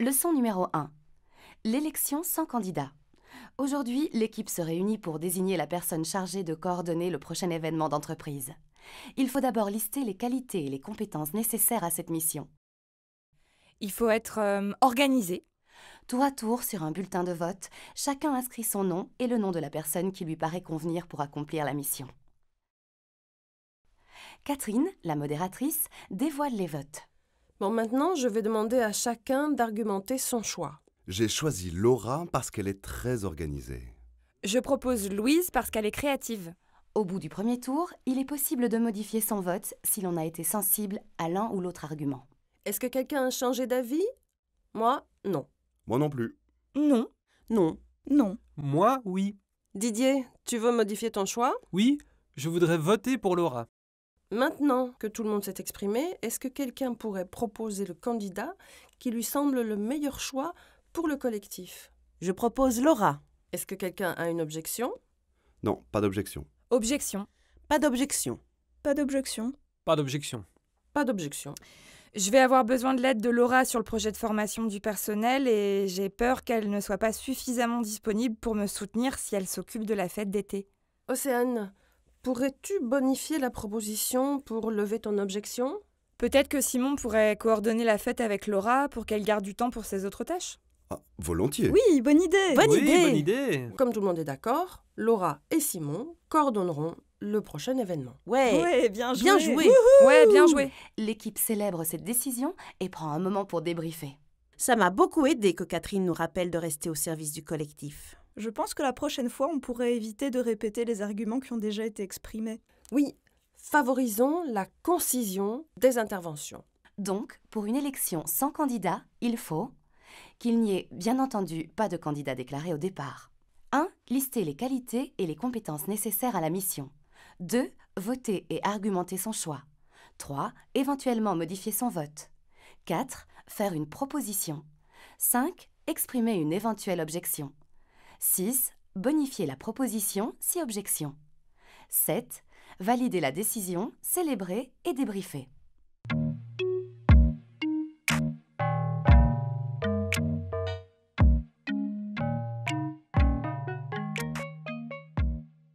Leçon numéro 1. L'élection sans candidat. Aujourd'hui, l'équipe se réunit pour désigner la personne chargée de coordonner le prochain événement d'entreprise. Il faut d'abord lister les qualités et les compétences nécessaires à cette mission. Il faut être euh, organisé. Tour à tour, sur un bulletin de vote, chacun inscrit son nom et le nom de la personne qui lui paraît convenir pour accomplir la mission. Catherine, la modératrice, dévoile les votes. Bon, maintenant, je vais demander à chacun d'argumenter son choix. J'ai choisi Laura parce qu'elle est très organisée. Je propose Louise parce qu'elle est créative. Au bout du premier tour, il est possible de modifier son vote si l'on a été sensible à l'un ou l'autre argument. Est-ce que quelqu'un a changé d'avis? Moi, non. Moi non plus. Non, Non. non. Moi, oui. Didier, tu veux modifier ton choix? Oui, je voudrais voter pour Laura. Maintenant que tout le monde s'est exprimé, est-ce que quelqu'un pourrait proposer le candidat qui lui semble le meilleur choix pour le collectif? Je propose Laura. Est-ce que quelqu'un a une objection? Non, pas d'objection. Objection. Pas d'objection. Pas d'objection. Pas d'objection. Pas d'objection. Je vais avoir besoin de l'aide de Laura sur le projet de formation du personnel et j'ai peur qu'elle ne soit pas suffisamment disponible pour me soutenir si elle s'occupe de la fête d'été. Océane, pourrais-tu bonifier la proposition pour lever ton objection? Peut-être que Simon pourrait coordonner la fête avec Laura pour qu'elle garde du temps pour ses autres tâches. Ah, volontiers. Oui, bonne idée. Bonne oui, idée. bonne idée. Comme tout le monde est d'accord, Laura et Simon coordonneront le prochain événement. Ouais. Ouais, bien joué. Bien joué. Ouais, bien joué. L'équipe célèbre cette décision et prend un moment pour débriefer. Ça m'a beaucoup aidé que Catherine nous rappelle de rester au service du collectif. Je pense que la prochaine fois, on pourrait éviter de répéter les arguments qui ont déjà été exprimés. Oui, favorisons la concision des interventions. Donc, pour une élection sans candidat, il faut qu'il n'y ait bien entendu pas de candidat déclaré au départ. 1. Lister les qualités et les compétences nécessaires à la mission. 2. Voter et argumenter son choix. 3. Éventuellement modifier son vote. 4. Faire une proposition. 5. Exprimer une éventuelle objection. 6. Bonifier la proposition si objection. 7. Valider la décision, célébrer et débriefer.